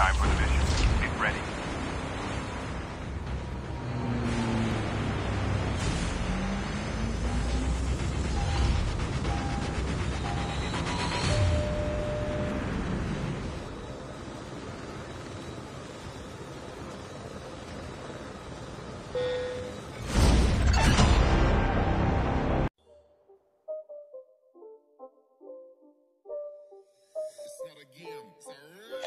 Time for the mission. Get ready.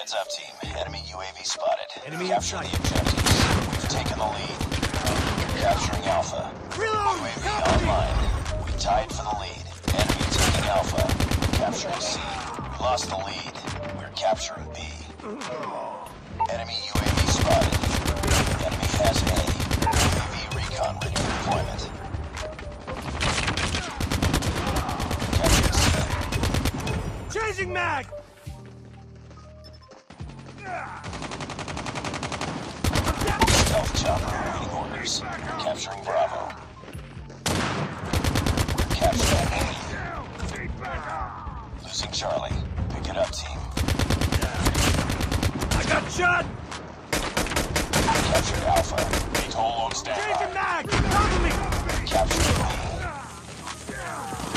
Heads up, team. Enemy UAV spotted. Enemy Capture the objectives. We've taken the lead. Capturing Alpha. Reload! UAV online. We tied for the lead. Enemy taking Alpha. Capturing C. We lost the lead. We're capturing B. Enemy UAV spotted. It up, team. I got shot! Captured Alpha. Atoll on Changing standby. mag! Cover me! Captured B.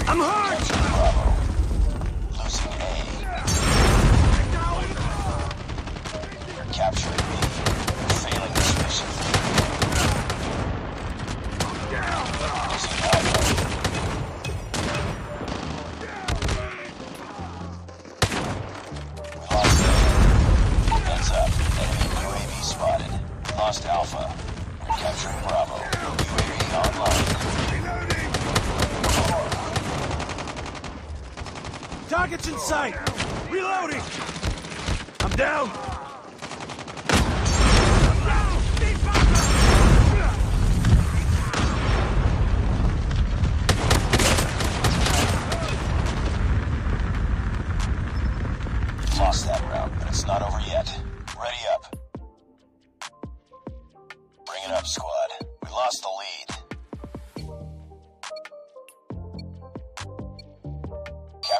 I'm hurt! Captured Bravo. Losing A. Capturing B. Failing this mission.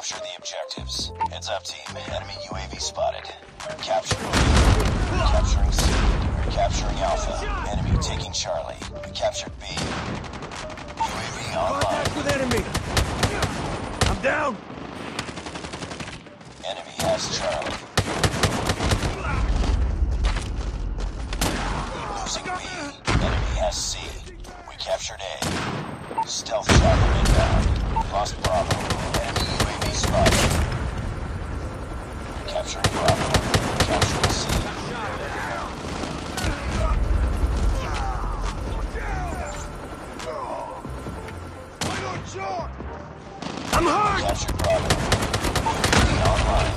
Capture the objectives. Heads up, team. Enemy UAV spotted. We're capturing. We're capturing C. We're capturing Alpha. Enemy taking Charlie. We captured B. UAV online. Contact with enemy! I'm down! Enemy has Charlie. Losing B. Enemy has C. We captured A. Stealth chopper inbound. Lost Bravo. Enemy spotted. Capturing Bravo. Capturing C. I'm hurt! Captured Bravo. Online.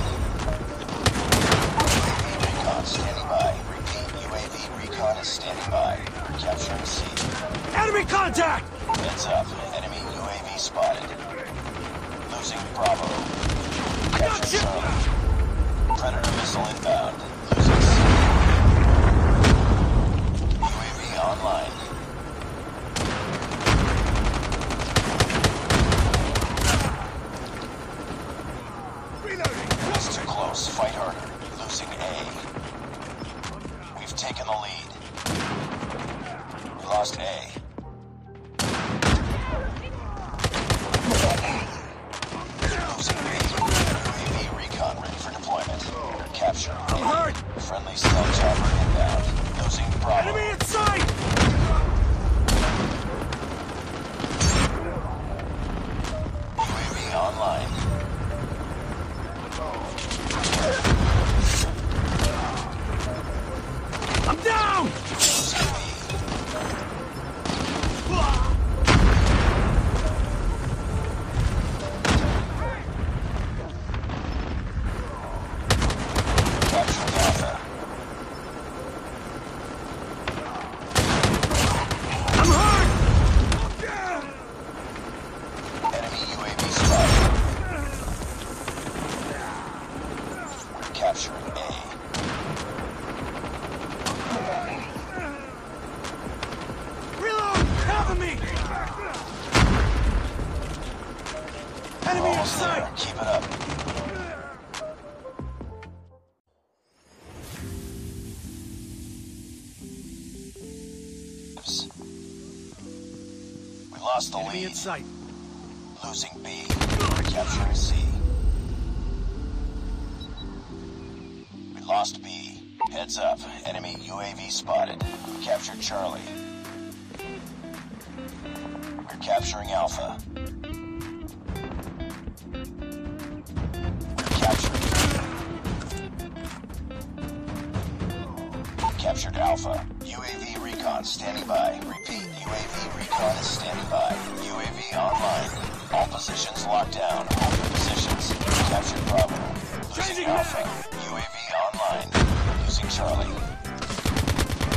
Enemy in sight! Online. almost there. Keep it up. We lost the Enemy lead. In sight. Losing B. We're capturing C. We lost B. Heads up. Enemy UAV spotted. We captured Charlie. We're capturing Alpha. Captured Alpha. UAV recon standing by. Repeat. UAV recon is standing by. UAV online. All positions locked down. All positions. Captured Bravo. Losing Changing Alpha. UAV online. Losing Charlie.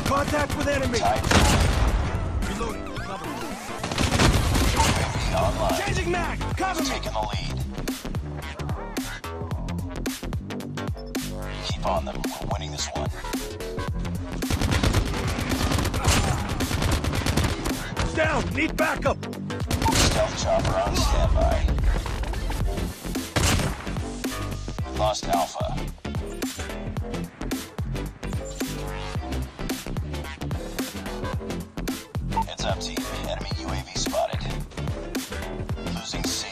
Contact with enemy. Tied Reloading. Cover. UAV online. Changing mag. Cover me. Taking the lead. Keep on them. We're winning this one. Down. Need backup. Stealth chopper on standby. Lost Alpha. Heads up, team. Enemy UAV spotted. Losing C.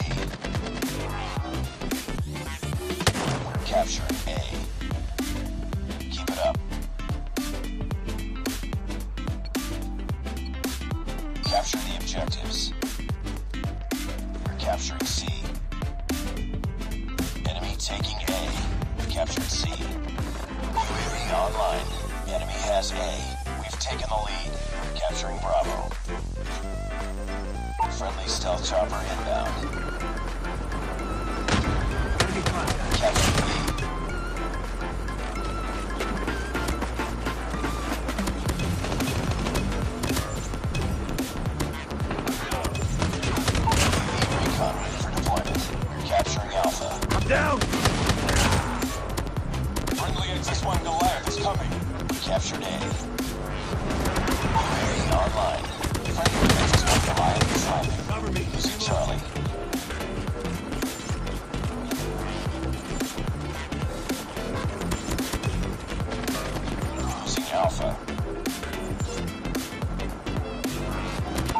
We're capturing Coming for deployment. We captured A. Online. Friendly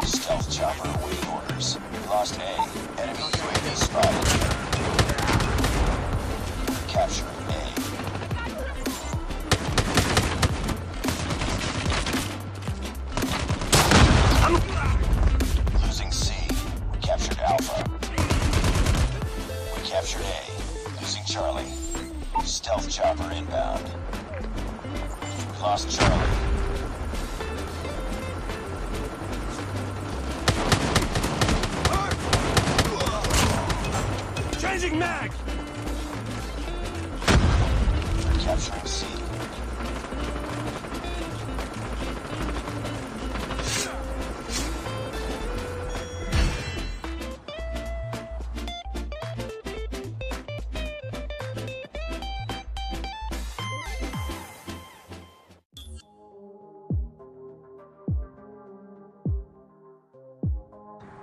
Stealth chopper awaiting orders. Lost A. Enemy UAV spotted.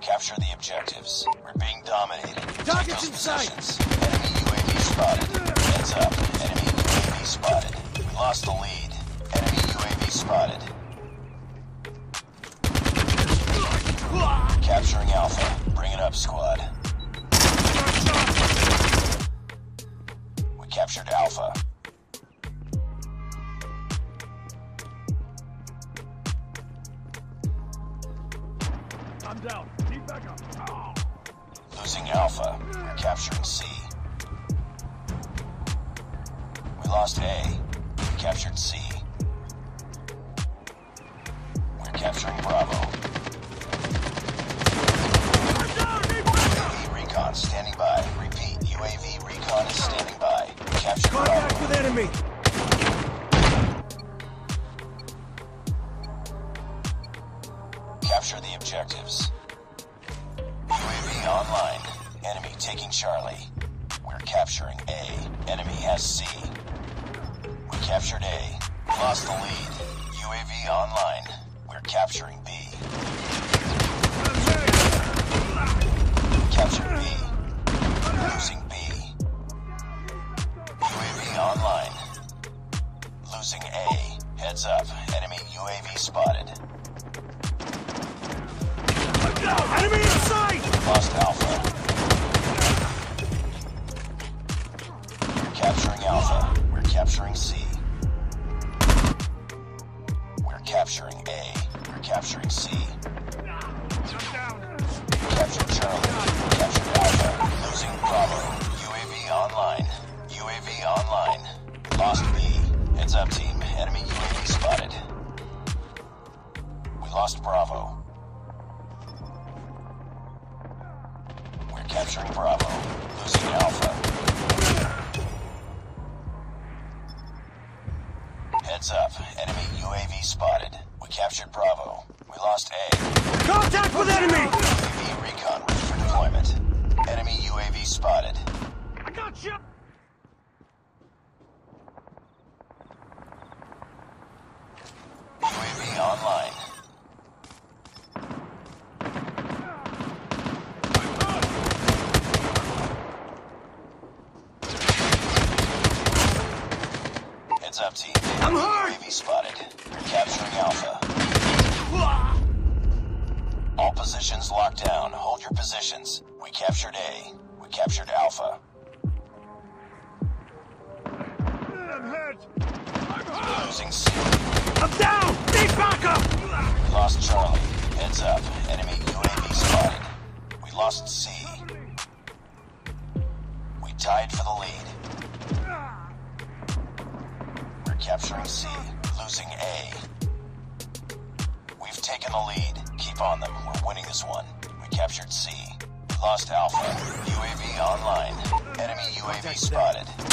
Capture the objectives. We're being dominated. Take Targets those in sight. positions. Enemy UAV spotted. Heads up. Enemy UAV spotted. We lost the lead. Enemy UAV spotted. Capturing Alpha. Bring it up, squad. We captured Alpha. Captured C. We're capturing Bravo. I'm down. Need backup. UAV recon standing by. Repeat. UAV recon is standing by. We captured Contact Bravo. with enemy. Capture the objectives. UAV online. Enemy taking Charlie. We're capturing A. Enemy has C. Captured A. Lost the lead. UAV online. We're capturing B. Captured B. Losing B. UAV online. Losing A. Heads up. Enemy UAV spotted. Enemy in sight! Lost Alpha. We're capturing Alpha. We're capturing C. UAV spotted. We're capturing Alpha. All positions locked down. Hold your positions. We captured A. We captured Alpha. I'm hurt! I'm hurt! Losing C. I'm down! Need backup! We lost Charlie. Heads up. Enemy UAV spotted. We lost C. We tied for the lead. Capturing C. Losing A. We've taken the lead. Keep on them. We're winning this one. We captured C. Lost Alpha. UAV online. Enemy UAV spotted.